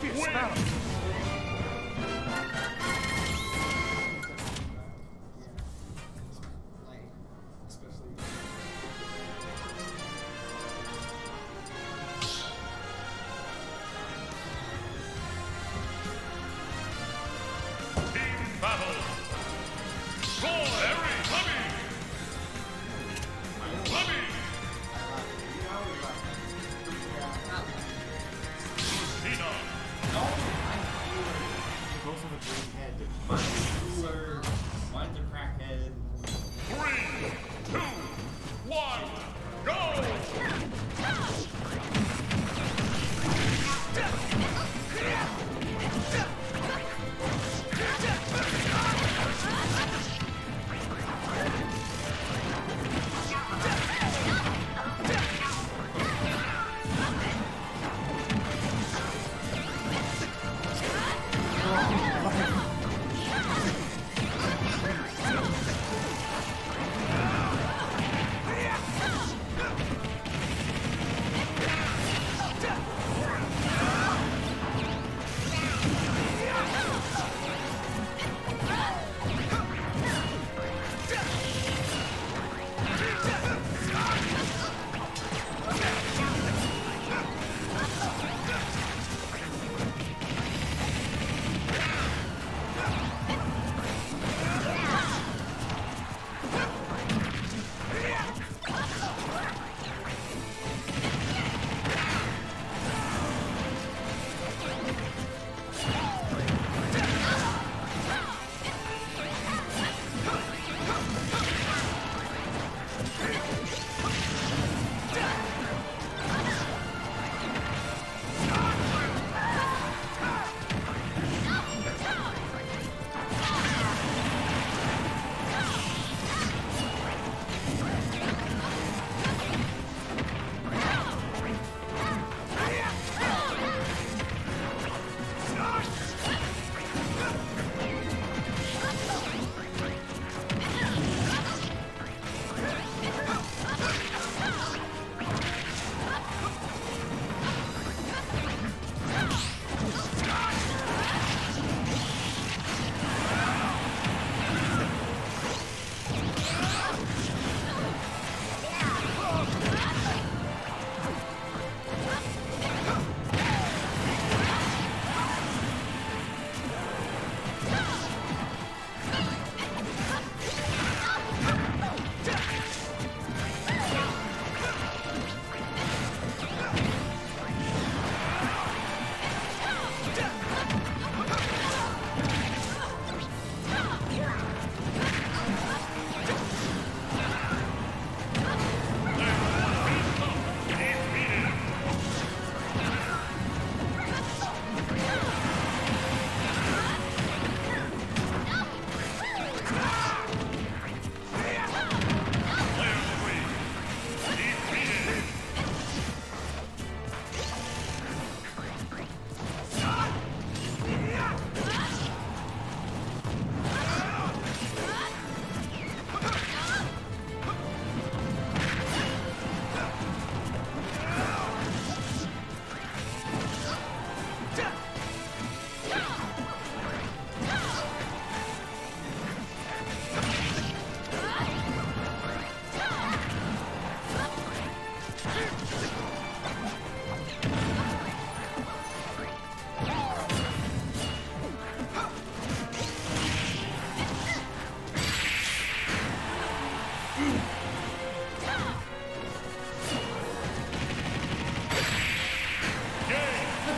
fierce battle.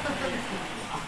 あっ。